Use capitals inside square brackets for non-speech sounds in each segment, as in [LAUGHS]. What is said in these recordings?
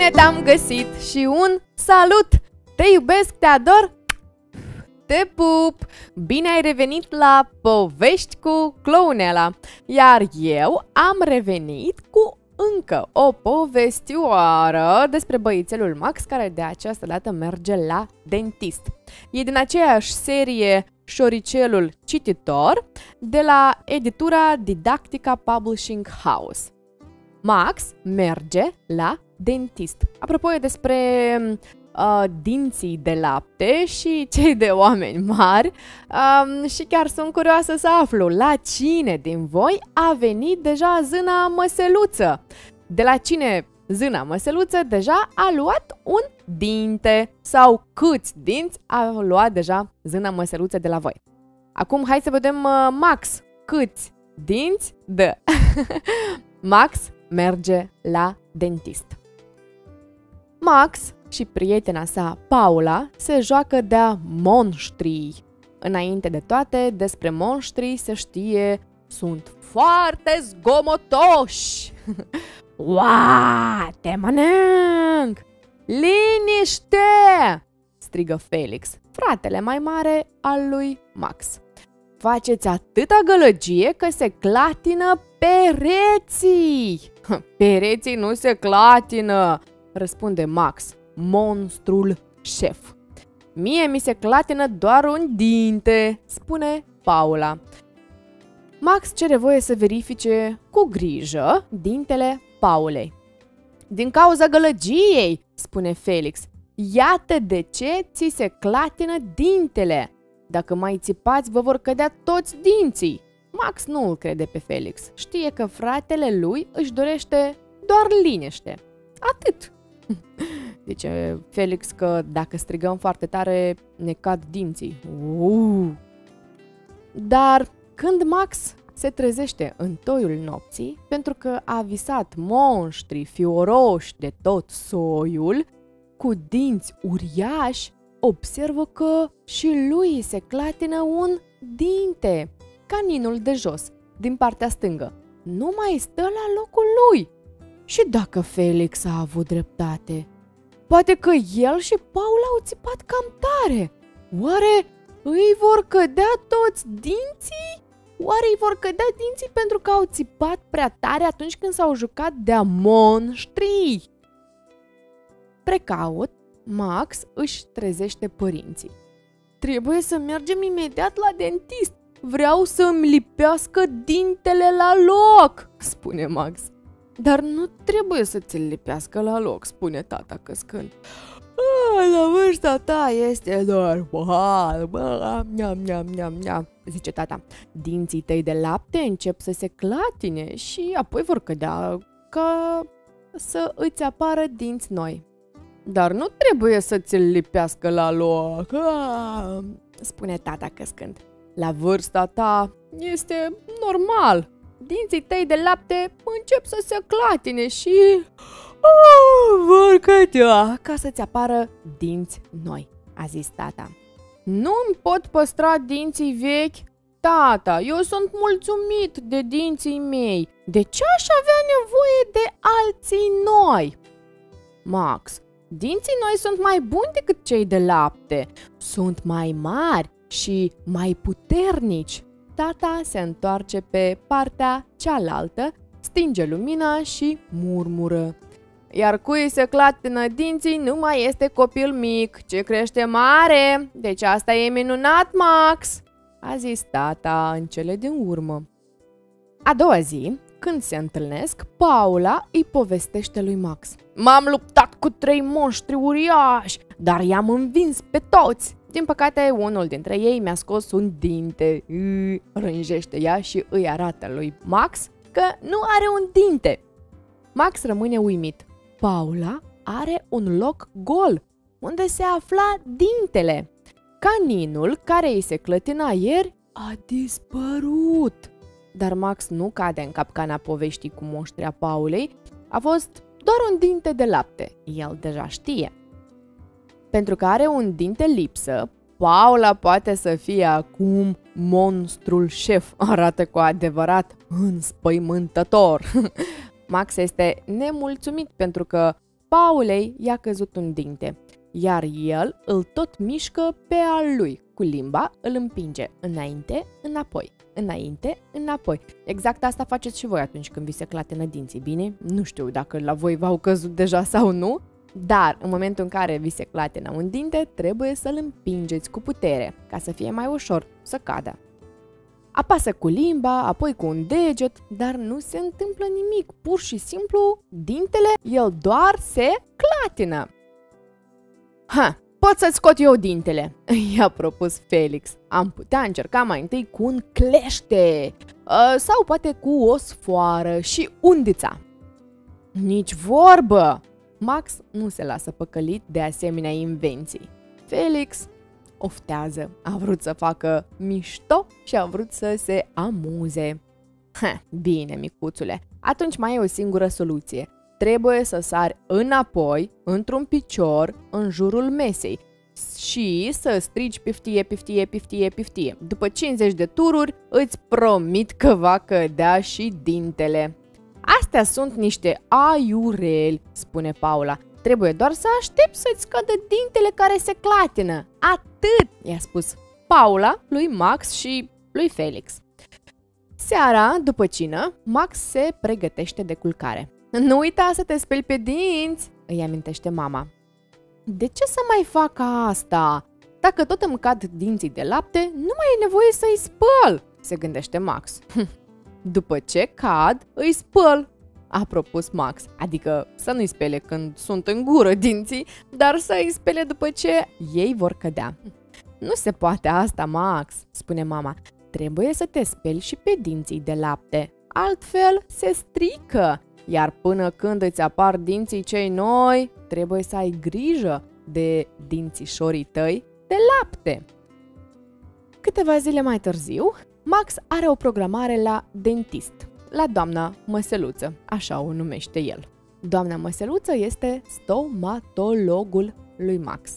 Bine te-am găsit și un salut! Te iubesc, te ador, te pup! Bine ai revenit la Povești cu Clownela, iar eu am revenit cu încă o povestioară despre băițelul Max care de această dată merge la dentist. E din aceeași serie Șoricelul Cititor de la editura Didactica Publishing House. Max merge la dentist. Apropo despre uh, dinții de lapte și cei de oameni mari um, și chiar sunt curioasă să aflu la cine din voi a venit deja zâna măseluță. De la cine zâna măseluță deja a luat un dinte sau câți dinți a luat deja zâna măseluță de la voi. Acum hai să vedem uh, Max câți dinți dă. [LAUGHS] Max merge la dentist. Max și prietena sa, Paula, se joacă de-a monștrii. Înainte de toate, despre monștri se știe, sunt foarte zgomotoși. [LAUGHS] Ua, te mănânc! Liniște! strigă Felix, fratele mai mare al lui Max. Faceți atâta gălăgie că se clatină pereții! [LAUGHS] Pereții nu se clatină, răspunde Max, monstrul șef. Mie mi se clatină doar un dinte, spune Paula. Max cere voie să verifice cu grijă dintele Paulei. Din cauza gălăgiei, spune Felix, iată de ce ți se clatină dintele. Dacă mai țipați, vă vor cădea toți dinții. Max nu îl crede pe Felix. Știe că fratele lui își dorește doar liniște. Atât. Zice [LAUGHS] Felix că dacă strigăm foarte tare ne cad dinții. Uh. Dar când Max se trezește în toiul nopții pentru că a visat monștri fioroși de tot soiul, cu dinți uriași, observă că și lui se clatină un dinte, caninul de jos, din partea stângă. Nu mai stă la locul lui. Și dacă Felix a avut dreptate, poate că el și Paul au țipat cam tare. Oare îi vor cădea toți dinții? Oare îi vor cădea dinții pentru că au țipat prea tare atunci când s-au jucat de-a monștri? Precaut, Max își trezește părinții. Trebuie să mergem imediat la dentist. Vreau să-mi lipească dintele la loc, spune Max. Dar nu trebuie să ți-l lipească la loc, spune tata căscând. La vârsta ta este normal, bă, miam, miam, miam, miam, zice tata. Dinții tăi de lapte încep să se clatine și apoi vor cădea ca să îți apară dinți noi. Dar nu trebuie să ți-l lipească la loc, spune tata căscând. La vârsta ta este normal. Dinții tăi de lapte încep să se clatine și... Oh, vor cădea ca să-ți apară dinți noi, a zis tata. Nu-mi pot păstra dinții vechi? Tata, eu sunt mulțumit de dinții mei. De ce aș avea nevoie de alții noi? Max, dinții noi sunt mai buni decât cei de lapte. Sunt mai mari și mai puternici. Tata se întoarce pe partea cealaltă, stinge lumina și murmură. Iar cui se clatină dinții nu mai este copil mic, ce crește mare. Deci asta e minunat, Max, a zis tata în cele din urmă. A doua zi, când se întâlnesc, Paula îi povestește lui Max. M-am luptat cu trei monștri uriași, dar i-am învins pe toți. Din păcate, unul dintre ei mi-a scos un dinte. Rânjește ea și îi arată lui Max că nu are un dinte. Max rămâne uimit. Paula are un loc gol, unde se afla dintele. Caninul care îi se clătina ieri a dispărut. Dar Max nu cade în capcana poveștii cu moștria Paulei, a fost doar un dinte de lapte, el deja știe. Pentru că are un dinte lipsă, Paula poate să fie acum monstrul șef, [LAUGHS] arată cu adevărat înspăimântător. [LAUGHS] Max este nemulțumit pentru că Paulei i-a căzut un dinte, iar el îl tot mișcă pe al lui. Cu limba îl împinge înainte, înapoi, înainte, înapoi. Exact asta faceți și voi atunci când vi se clatenă dinții, bine? Nu știu dacă la voi v-au căzut deja sau nu, dar în momentul în care vi se clatenă un dinte, trebuie să-l împingeți cu putere, ca să fie mai ușor să cadă. Apasă cu limba, apoi cu un deget, dar nu se întâmplă nimic. Pur și simplu, dintele, el doar se clatină. Ha, pot să-ți scot eu dintele, [LAUGHS] i-a propus Felix. Am putea încerca mai întâi cu un clește, uh, sau poate cu o sfoară și undița. Nici vorbă! Max nu se lasă păcălit de asemenea invenții. Felix oftează, a vrut să facă mișto și a vrut să se amuze. Ha, bine, micuțule, atunci mai e o singură soluție. Trebuie să sari înapoi, într-un picior, în jurul mesei și să strigi piftie, piftie, piftie, piftie. După 50 de tururi, îți promit că va cădea și dintele. Astea sunt niște aiureli, spune Paula. Trebuie doar să aștept să-ți scadă dintele care se clatină. Atât, i-a spus Paula, lui Max și lui Felix. Seara, după cină, Max se pregătește de culcare. Nu uita să te speli pe dinți, îi amintește mama. De ce să mai fac asta? Dacă tot îmi cad dinții de lapte, nu mai e nevoie să-i spăl, se gândește Max. [LAUGHS] După ce cad, îi spăl, a propus Max, adică să nu-i spele când sunt în gură dinții, dar să îi spele după ce ei vor cădea. Nu se poate asta, Max, spune mama. Trebuie să te speli și pe dinții de lapte, altfel se strică. Iar până când îți apar dinții cei noi, trebuie să ai grijă de dințișorii tăi de lapte. Câteva zile mai târziu, Max are o programare la dentist, la doamna Măseluță, așa o numește el. Doamna Măseluță este stomatologul lui Max.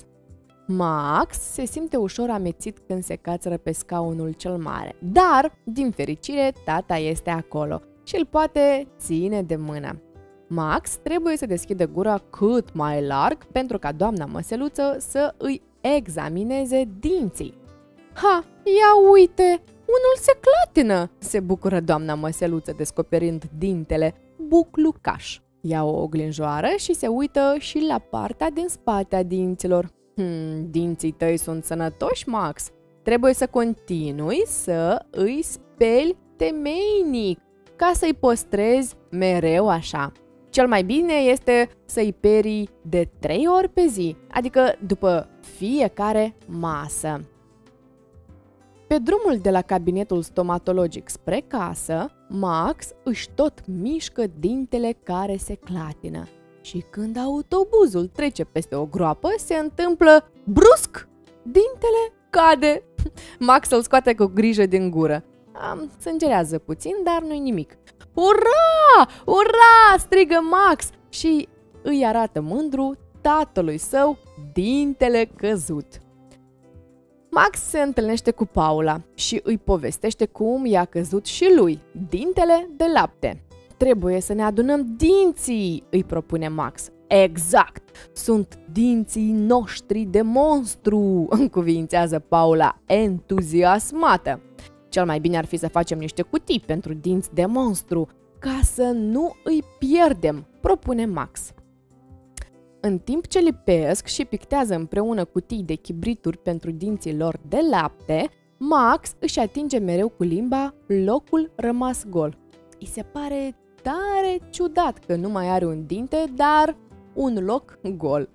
Max se simte ușor amețit când se cațără pe scaunul cel mare, dar, din fericire, tata este acolo și îl poate ține de mână. Max trebuie să deschidă gura cât mai larg pentru ca doamna măseluță să îi examineze dinții. Ha, ia uite, unul se clatină, se bucură doamna măseluță descoperind dintele buclucaș. Ia o oglinjoară și se uită și la partea din spate a dinților. Hmm, dinții tăi sunt sănătoși, Max. Trebuie să continui să îi speli temeinic ca să-i păstrezi mereu așa. Cel mai bine este să-i perii de 3 ori pe zi, adică după fiecare masă. Pe drumul de la cabinetul stomatologic spre casă, Max își tot mișcă dintele care se clatină. Și când autobuzul trece peste o groapă, se întâmplă brusc! Dintele cade! Max îl scoate cu grijă din gură. Am, sângerează puțin, dar nu-i nimic. Ura! Ura! strigă Max și îi arată mândru tatălui său dintele căzut. Max se întâlnește cu Paula și îi povestește cum i-a căzut și lui dintele de lapte. Trebuie să ne adunăm dinții, îi propune Max. Exact! Sunt dinții noștri de monstru, [LAUGHS] încuvințează Paula, entuziasmată. Cel mai bine ar fi să facem niște cutii pentru dinți de monstru, ca să nu îi pierdem, propune Max. În timp ce lipesc și pictează împreună cutii de chibrituri pentru dinții lor de lapte, Max își atinge mereu cu limba locul rămas gol. Îi se pare tare ciudat că nu mai are un dinte, dar un loc gol.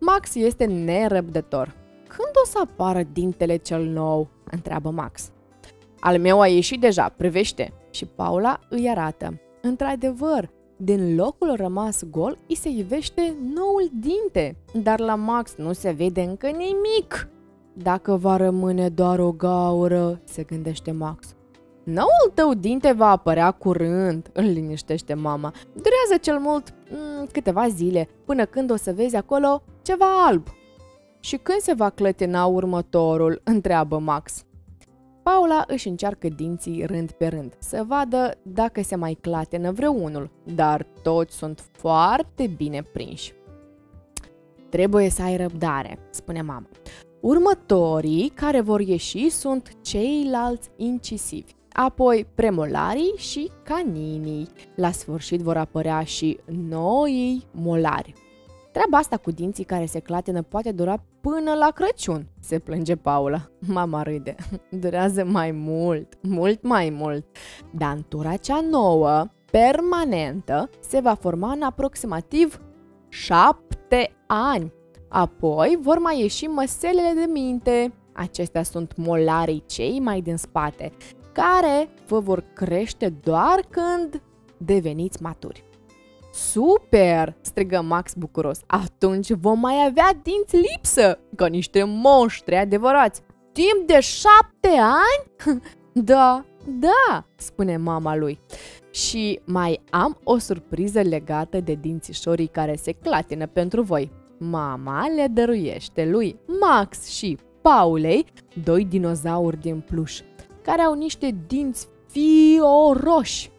Max este nerăbdător. Când o să apară dintele cel nou? întreabă Max. Al meu a ieșit deja, privește. Și Paula îi arată. Într-adevăr, din locul rămas gol îi se ivește noul dinte, dar la Max nu se vede încă nimic. Dacă va rămâne doar o gaură, se gândește Max. Noul tău dinte va apărea curând, îl liniștește mama. Durează cel mult m- câteva zile, până când o să vezi acolo ceva alb. Și când se va clătina următorul? întreabă Max. Paula își încearcă dinții rând pe rând, să vadă dacă se mai clatenă vreunul, dar toți sunt foarte bine prinși. Trebuie să ai răbdare, spune mama. Următorii care vor ieși sunt ceilalți incisivi, apoi premolarii și caninii. La sfârșit vor apărea și noi molari. Treaba asta cu dinții care se clatină poate dura până la Crăciun, se plânge Paula. Mama râde. [LAUGHS] Durează mai mult, mult mai mult. Dantura cea nouă, permanentă, se va forma în aproximativ șapte ani. Apoi vor mai ieși măselele de minte. Acestea sunt molarii cei mai din spate, care vă vor crește doar când deveniți maturi. Super! strigă Max bucuros. Atunci vom mai avea dinți lipsă, ca niște monștri adevărați. Timp de șapte ani? [LAUGHS] da, da, spune mama lui. Și mai am o surpriză legată de dințișorii care se clatină pentru voi. Mama le dăruiește lui Max și Paulei doi dinozauri din pluș, care au niște dinți fioroși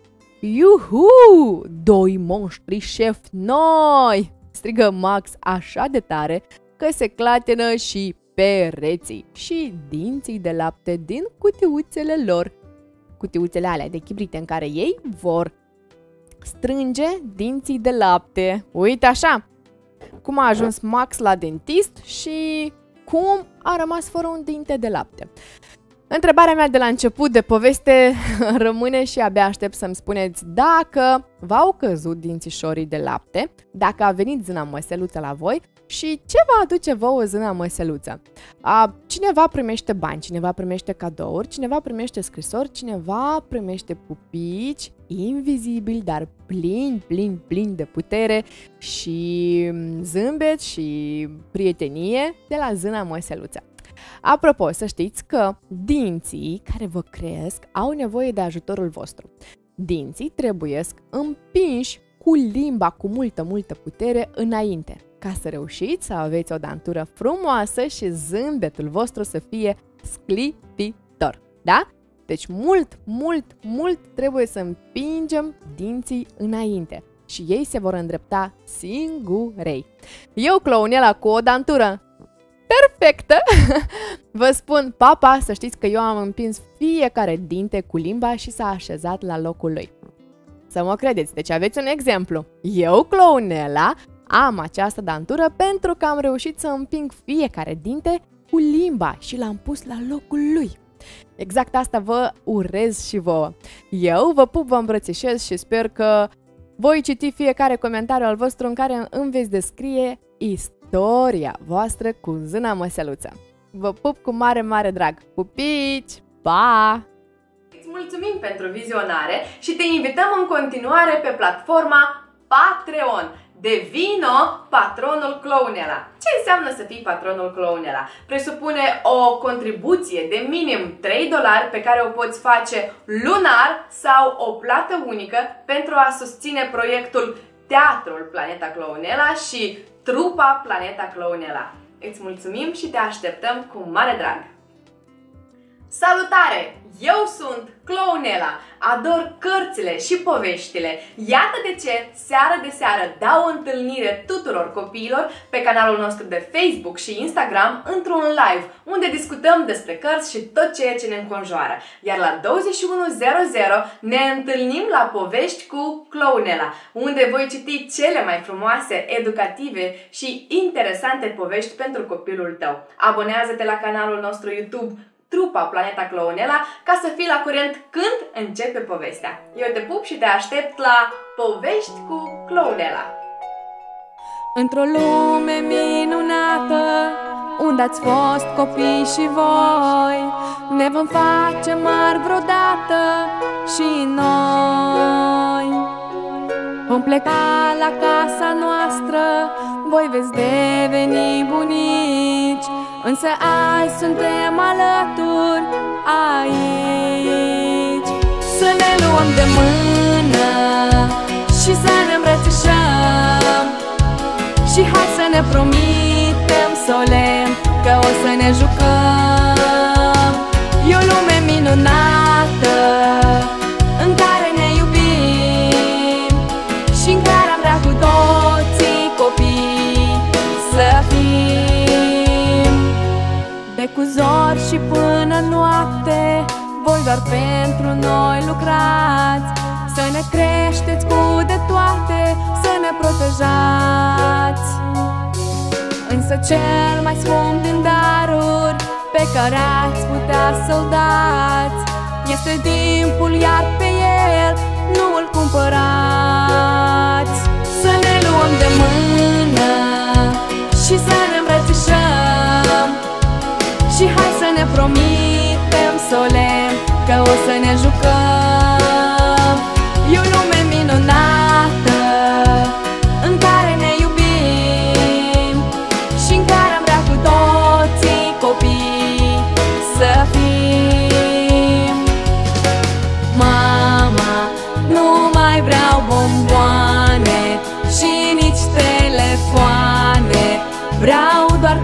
Iuhu! Doi monștri șef noi! Strigă Max așa de tare că se clatenă și pereții și dinții de lapte din cutiuțele lor. Cutiuțele alea de chibrite în care ei vor strânge dinții de lapte. Uite așa! Cum a ajuns Max la dentist și cum a rămas fără un dinte de lapte. Întrebarea mea de la început de poveste [LAUGHS] rămâne și abia aștept să-mi spuneți dacă v-au căzut dințișorii de lapte, dacă a venit zâna măseluță la voi și ce va aduce vouă zâna măseluță. A, cineva primește bani, cineva primește cadouri, cineva primește scrisori, cineva primește pupici invizibili, dar plin, plin, plin de putere și zâmbet și prietenie de la zâna măseluță. Apropo, să știți că dinții care vă cresc au nevoie de ajutorul vostru. Dinții trebuie împinși cu limba cu multă, multă putere înainte, ca să reușiți să aveți o dantură frumoasă și zâmbetul vostru să fie sclipitor. Da? Deci mult, mult, mult trebuie să împingem dinții înainte și ei se vor îndrepta singurei. Eu, clownela cu o dantură perfectă. [LAUGHS] Vă spun, papa, să știți că eu am împins fiecare dinte cu limba și s-a așezat la locul lui. Să mă credeți, deci aveți un exemplu. Eu, clownela, am această dantură pentru că am reușit să împing fiecare dinte cu limba și l-am pus la locul lui. Exact asta vă urez și vouă. Eu vă pup, vă îmbrățișez și sper că voi citi fiecare comentariu al vostru în care îmi veți descrie istoria istoria voastră cu zâna măseluță. Vă pup cu mare, mare drag! Pupici! Pa! Îți mulțumim pentru vizionare și te invităm în continuare pe platforma Patreon. Devino patronul Clownela. Ce înseamnă să fii patronul Clownela? Presupune o contribuție de minim 3 dolari pe care o poți face lunar sau o plată unică pentru a susține proiectul Teatrul Planeta Clownela și trupa Planeta Clownela. Îți mulțumim și te așteptăm cu mare drag! Salutare! Eu sunt Clownela, ador cărțile și poveștile. Iată de ce, seară de seară, dau o întâlnire tuturor copiilor pe canalul nostru de Facebook și Instagram într-un live, unde discutăm despre cărți și tot ceea ce ne înconjoară. Iar la 21.00 ne întâlnim la povești cu Clownela, unde voi citi cele mai frumoase, educative și interesante povești pentru copilul tău. Abonează-te la canalul nostru YouTube trupa Planeta Clownela ca să fii la curent când începe povestea. Eu te pup și te aștept la Povești cu Clownela. Într-o lume minunată, unde ați fost copii și voi, ne vom face mari vreodată și noi. Vom pleca la casa noastră, voi veți deveni bunici, Însă azi suntem alături aici. Să ne luăm de mână și să ne îmbrățișăm. Și hai să ne promitem solemn că o să ne jucăm pentru noi lucrați. Să ne creșteți cu de toate Să ne protejați. Însă cel mai scump din daruri Pe care ați putea să-l dați Este timpul iar pe el Nu îl cumpărați. Să ne luăm de mână Și să ne îmbrățișăm. Și hai să ne promitem solemn Că o să ne jucăm. E o lume minunată În care ne iubim Și în care am vrea cu toții copii Să fim. Mama, nu mai vreau bomboane Și nici telefoane. Vreau doar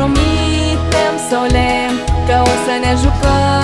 promitem solemn Că o să ne jucăm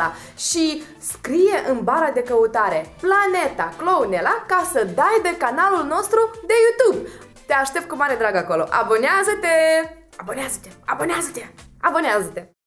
Clownela și scrie în bara de căutare Planeta Clownela ca să dai de canalul nostru de YouTube. Te aștept cu mare drag acolo. Abonează-te! Abonează-te! Abonează-te! Abonează-te!